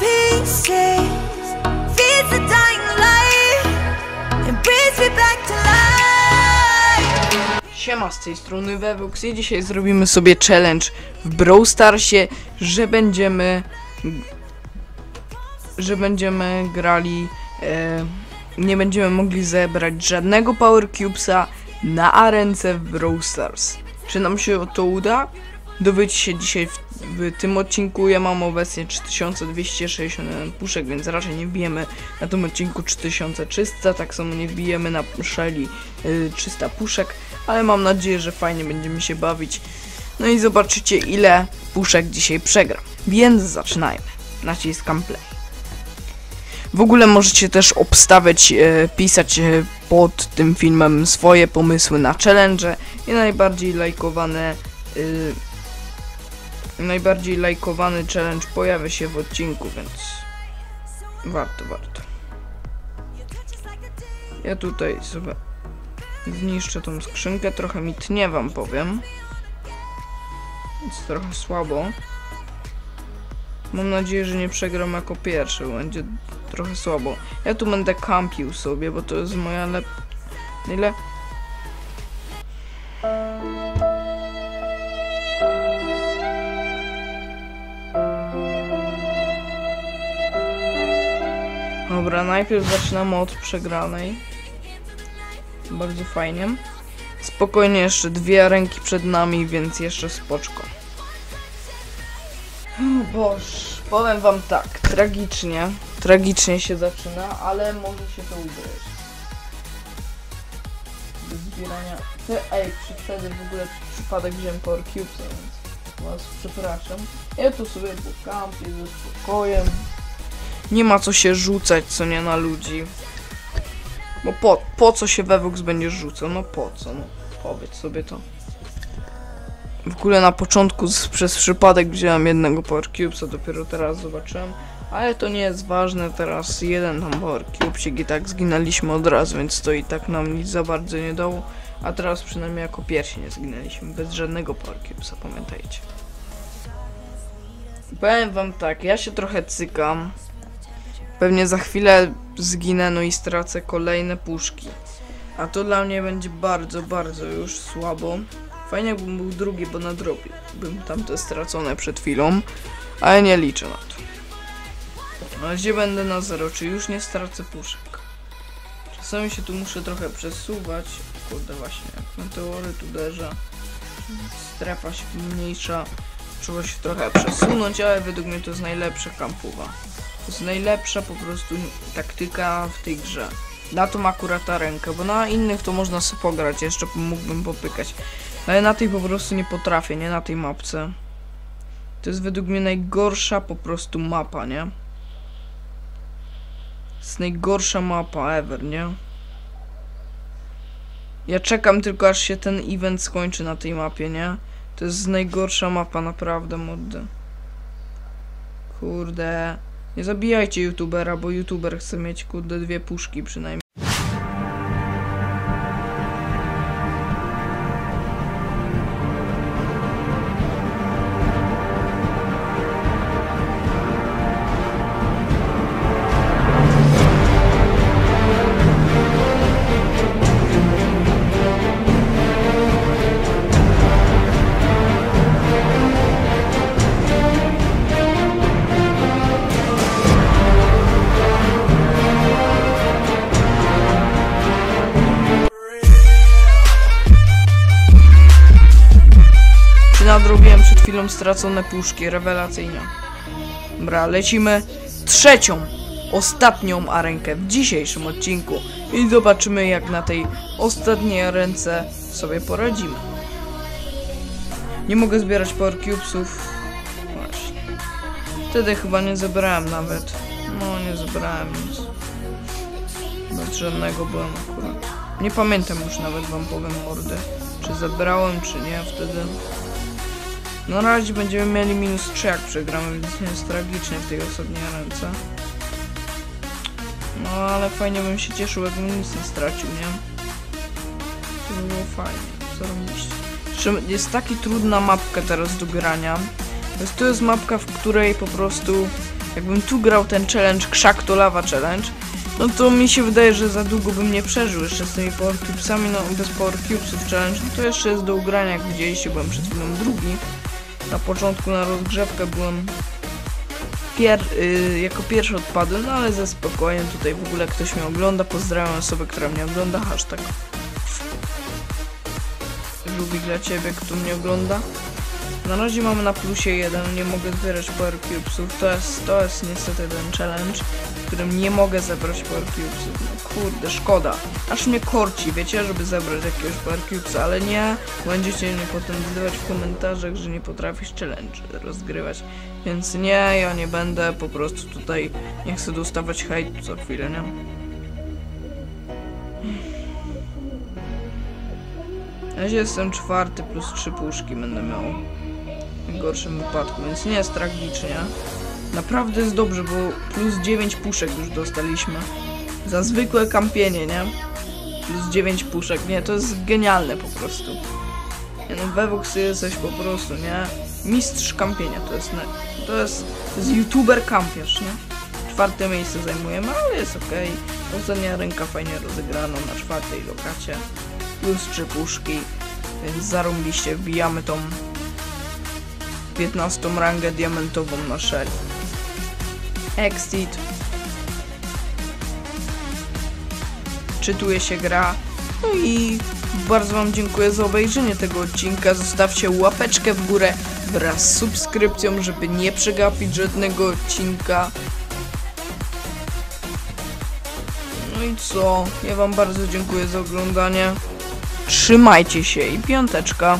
pieces. Siema, z tej strony Wevox i dzisiaj zrobimy sobie challenge w Brawl Starsie, że będziemy że będziemy grali e, nie będziemy mogli zebrać żadnego Power Cubesa na arence w Brawl Stars. Czy nam się to uda? Dowiecie się dzisiaj w, w tym odcinku. Ja mam obecnie 3261 puszek, więc raczej nie wbijemy na tym odcinku 3300, tak samo nie wbijemy na Shelly y, 300 puszek, ale mam nadzieję, że fajnie będziemy się bawić. No i zobaczycie ile puszek dzisiaj przegram. Więc zaczynajmy. Naciskam play. W ogóle możecie też obstawiać, e, pisać e, pod tym filmem swoje pomysły na challenge i najbardziej lajkowane y, najbardziej lajkowany challenge pojawia się w odcinku, więc warto, warto. Ja tutaj sobie zniszczę tą skrzynkę, trochę mi tnie wam powiem. Jest trochę słabo. Mam nadzieję, że nie przegram jako pierwszy, będzie trochę słabo. Ja tu będę kampił sobie, bo to jest moja lep... Dobra, najpierw zaczynamy od przegranej. Bardzo fajnie. Spokojnie, jeszcze dwie ręki przed nami, więc jeszcze spoczko. Boż, powiem wam tak, tragicznie, tragicznie się zaczyna, ale może się to udać. Do zbierania... Ty, ej, wtedy w ogóle przypadek wziąłem Power więc was przepraszam. Ja tu sobie po ze spokojem. Nie ma co się rzucać, co nie na ludzi. Bo po, po co się Wevox będziesz rzucał? No po co? No powiedz sobie to. W ogóle na początku z, przez przypadek wziąłem jednego Power Cubesa, dopiero teraz zobaczyłem. Ale to nie jest ważne, teraz jeden tam Power Cubesik i tak zginęliśmy od razu, więc to i tak nam nic za bardzo nie dało. A teraz przynajmniej jako pierwsi nie zginęliśmy, bez żadnego Power Cubesa, pamiętajcie. Powiem wam tak, ja się trochę cykam. Pewnie za chwilę zginę, no i stracę kolejne puszki. A to dla mnie będzie bardzo, bardzo już słabo. Fajnie jakbym był drugi, bo nadrobił. Bym tamte stracone przed chwilą, ale nie liczę na to. Na razie będę na zero, czy już nie stracę puszek. Czasami się tu muszę trochę przesuwać. Kurde właśnie, jak meteoryt uderza. Strefa się mniejsza. Trzeba się trochę przesunąć, ale według mnie to jest najlepsza kampuwa. To jest najlepsza po prostu taktyka w tej grze. Na tą akurat ta rękę, bo na innych to można sobie pograć, jeszcze mógłbym popykać. Ale na tej po prostu nie potrafię, nie na tej mapce. To jest według mnie najgorsza po prostu mapa, nie? To jest najgorsza mapa ever, nie? Ja czekam tylko aż się ten event skończy na tej mapie, nie? To jest najgorsza mapa, naprawdę, mody. Kurde. Nie zabijajcie youtubera, bo youtuber chce mieć kurde dwie puszki przynajmniej. Stracone puszki, rewelacyjnie. Dobra, lecimy trzecią, ostatnią arenkę w dzisiejszym odcinku i zobaczymy jak na tej ostatniej arence sobie poradzimy. Nie mogę zbierać Power Cubesów. Właśnie. Wtedy chyba nie zebrałem nawet. No, nie zebrałem nic. Bez żadnego byłem akurat. Nie pamiętam już nawet wam powiem mordy. Czy zebrałem, czy nie wtedy. No na razie będziemy mieli minus 3 jak przegramy, więc nie jest tragicznie w tej ostatniej ręce. No ale fajnie bym się cieszył, jakbym nic nie stracił, nie? To by było fajnie, zarobiście. Jest taki trudna mapka teraz do grania. Jest, to jest mapka, w której po prostu jakbym tu grał ten challenge, krzak to lawa challenge, no to mi się wydaje, że za długo bym nie przeżył jeszcze z tymi Power Cubesami, no bez Power Cubesów challenge, no to jeszcze jest do ugrania, jak widzieliście, byłem przed chwilą drugi. Na początku na rozgrzewkę byłem pier y, jako pierwszy odpadłem, no ale ze spokojem tutaj w ogóle ktoś mnie ogląda, pozdrawiam osobę, która mnie ogląda, hashtag lubi dla ciebie, kto mnie ogląda. Na razie mamy na plusie jeden, nie mogę zbierać Power Cubesów, to jest, to jest niestety ten challenge, w którym nie mogę zebrać Power Cubesów, no kurde, szkoda. Aż mnie korci, wiecie, żeby zebrać jakiegoś Power Cubesa, ale nie, będziecie mnie potem wyzywać w komentarzach, że nie potrafisz challenge rozgrywać, więc nie, ja nie będę, po prostu tutaj nie chcę dostawać hejtu co chwilę, nie? Na razie jestem czwarty plus trzy puszki będę miał w gorszym wypadku, więc nie jest tragicznie. Naprawdę jest dobrze, bo plus 9 puszek już dostaliśmy. Za zwykłe kampienie, nie? Plus 9 puszek, nie, to jest genialne po prostu. Nie no, Wevox jesteś po prostu, nie? Mistrz kampienia, to jest, ne- to jest, to jest youtuber kampiarz, nie? Czwarte miejsce zajmujemy, ale jest okej. Ostatnia ręka fajnie rozegrana na czwartej lokacie. Plus 3 puszki, więc zarąbiście wbijamy tą 15 rangę diamentową na Shelly. Exit. Czytuje się gra. No i bardzo Wam dziękuję za obejrzenie tego odcinka. Zostawcie łapeczkę w górę wraz z subskrypcją, żeby nie przegapić żadnego odcinka. No i co? Ja Wam bardzo dziękuję za oglądanie. Trzymajcie się i piąteczka.